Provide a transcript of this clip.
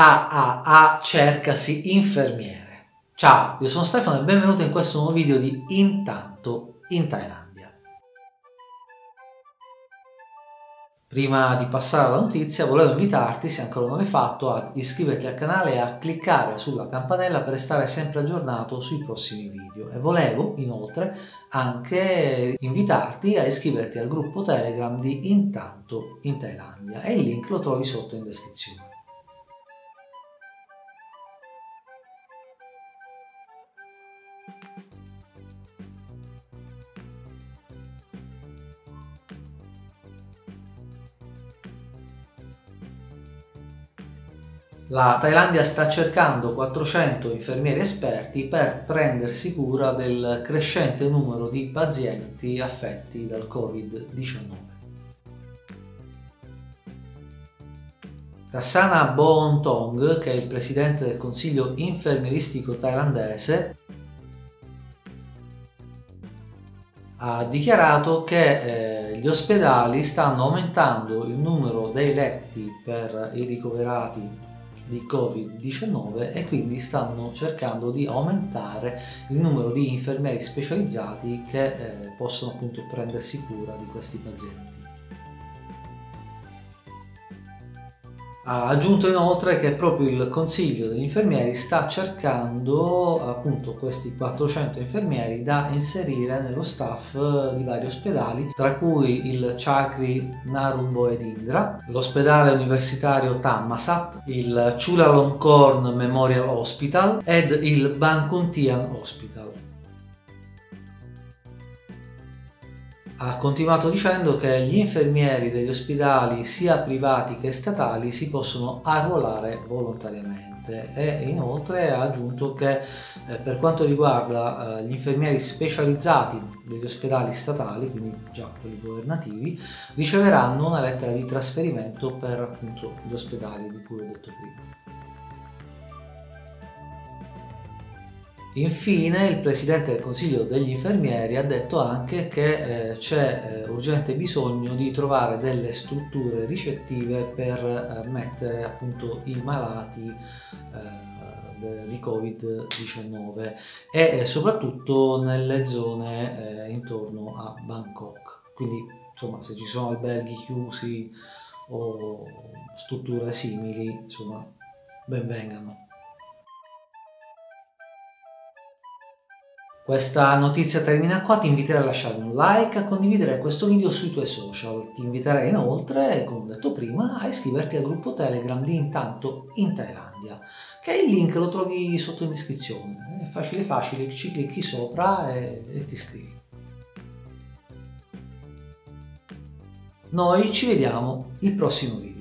AAA cercasi infermiere. Ciao, io sono Stefano e benvenuto in questo nuovo video di Intanto in Thailandia. Prima di passare alla notizia volevo invitarti, se ancora non l'hai fatto, a iscriverti al canale e a cliccare sulla campanella per restare sempre aggiornato sui prossimi video. E volevo inoltre anche invitarti a iscriverti al gruppo Telegram di Intanto in Thailandia e il link lo trovi sotto in descrizione. La Thailandia sta cercando 400 infermieri esperti per prendersi cura del crescente numero di pazienti affetti dal Covid-19. Tassana Tong, che è il presidente del Consiglio infermieristico thailandese, ha dichiarato che eh, gli ospedali stanno aumentando il numero dei letti per i ricoverati di Covid-19 e quindi stanno cercando di aumentare il numero di infermieri specializzati che eh, possono appunto prendersi cura di questi pazienti. Ha aggiunto inoltre che proprio il Consiglio degli infermieri sta cercando appunto questi 400 infermieri da inserire nello staff di vari ospedali, tra cui il Chakri Narumbo ed Indra, l'ospedale universitario Thammasat, il Chulalongkorn Memorial Hospital ed il Bankuntian Hospital. Ha continuato dicendo che gli infermieri degli ospedali sia privati che statali si possono arruolare volontariamente e inoltre ha aggiunto che eh, per quanto riguarda eh, gli infermieri specializzati degli ospedali statali, quindi già quelli governativi, riceveranno una lettera di trasferimento per appunto gli ospedali di cui ho detto prima. Infine il Presidente del Consiglio degli infermieri ha detto anche che eh, c'è eh, urgente bisogno di trovare delle strutture ricettive per eh, mettere appunto i malati eh, di Covid-19 e eh, soprattutto nelle zone eh, intorno a Bangkok. Quindi insomma se ci sono alberghi chiusi o strutture simili, insomma benvengano. Questa notizia termina qua, ti inviterei a lasciare un like, a condividere questo video sui tuoi social. Ti inviterei inoltre, come ho detto prima, a iscriverti al gruppo Telegram di Intanto in Thailandia, che il link lo trovi sotto in descrizione. È facile facile, ci clicchi sopra e, e ti iscrivi. Noi ci vediamo il prossimo video.